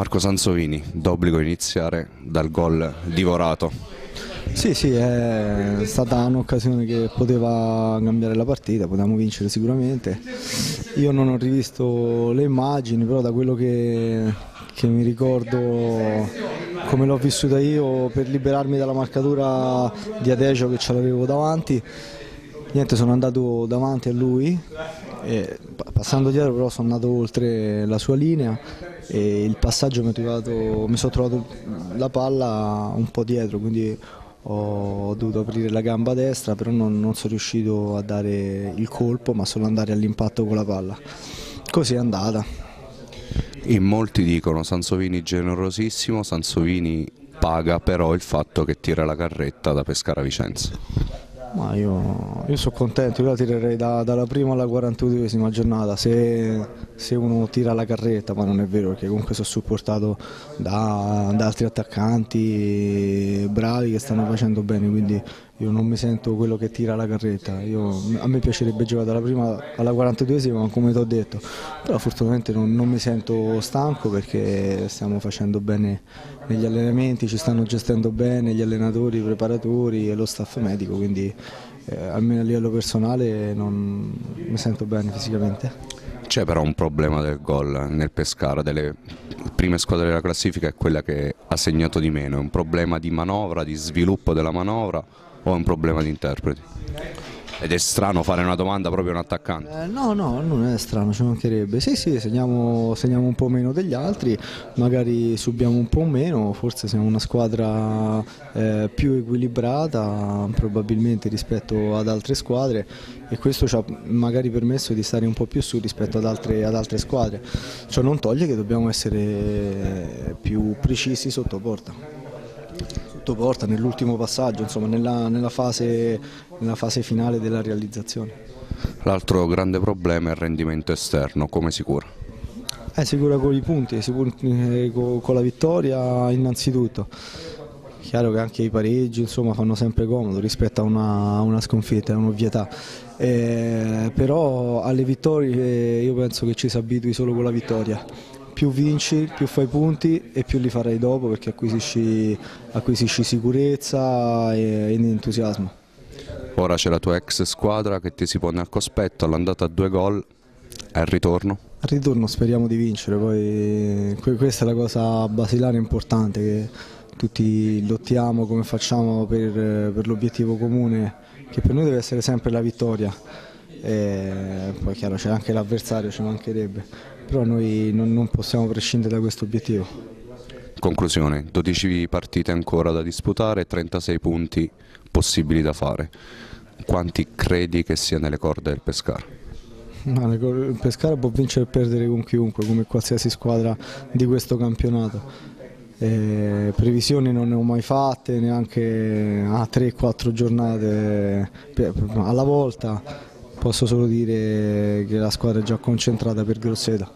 Marco Sansovini, d'obbligo iniziare dal gol divorato. Sì, sì, è stata un'occasione che poteva cambiare la partita, potevamo vincere sicuramente. Io non ho rivisto le immagini, però da quello che, che mi ricordo come l'ho vissuta io per liberarmi dalla marcatura di Adecio che ce l'avevo davanti, niente sono andato davanti a lui e passando dietro però sono andato oltre la sua linea e il passaggio mi, mi sono trovato la palla un po' dietro quindi ho dovuto aprire la gamba destra però non, non sono riuscito a dare il colpo ma solo andare all'impatto con la palla. Così è andata. In molti dicono Sansovini generosissimo Sansovini paga però il fatto che tira la carretta da Pescara Vicenza ma io, io sono contento, io la tirerei da, dalla prima alla 42esima giornata, se, se, uno tira la carretta, ma non è vero perché comunque sono supportato da, da altri attaccanti bravi che stanno facendo bene, quindi io non mi sento quello che tira la carretta, io, a me piacerebbe giocare dalla prima alla 42esima come ti ho detto, però fortunatamente non, non, mi sento stanco perché stiamo facendo bene negli allenamenti, ci stanno gestendo bene gli allenatori, i preparatori e lo staff medico, quindi eh, almeno a livello personale non mi sento bene fisicamente. C'è però un problema del gol nel Pescara, delle prime squadre della classifica è quella che ha segnato di meno, è un problema di manovra, di sviluppo della manovra o è un problema di interpreti? Ed è strano fare una domanda proprio a un attaccante? Eh, no, no, non è strano, ci mancherebbe. Sì, sì, segniamo, segniamo, un po' meno degli altri, magari subiamo un po' meno, forse siamo una squadra eh, più equilibrata probabilmente rispetto ad altre squadre e questo ci ha magari permesso di stare un po' più su rispetto ad altre, ad altre squadre. Ciò non toglie che dobbiamo essere più precisi sotto porta sotto porta nell'ultimo passaggio, insomma, nella, nella, fase, nella fase finale della realizzazione. L'altro grande problema è il rendimento esterno, come si cura? Eh, si cura con i punti, eh, con la vittoria innanzitutto. Chiaro che anche i pareggi insomma, fanno sempre comodo rispetto a una, una sconfitta, è un'ovvietà. Eh, però alle vittorie io penso che ci si abitui solo con la vittoria più vinci, più fai punti e più li farai dopo perché acquisisci, acquisisci sicurezza e, ed entusiasmo. Ora c'è la tua ex squadra che ti si pone al cospetto, all'andata a due gol, al ritorno? Al ritorno speriamo di vincere, poi questa è la cosa basilare importante che tutti lottiamo come facciamo per, per l'obiettivo comune che per noi deve essere sempre la vittoria e poi chiaro c'è anche l'avversario, ci mancherebbe, però noi non, non possiamo prescindere da questo obiettivo. Conclusione, 12 partite ancora da disputare, 36 punti possibili da fare. Quanti credi che sia nelle corde del Pescara? No, il Pescara può vincere e perdere con chiunque, come qualsiasi squadra di questo campionato. Eh, previsioni non ne ho mai fatte, neanche a 3-4 giornate alla volta Posso solo dire che la squadra è già concentrata per Grosseta.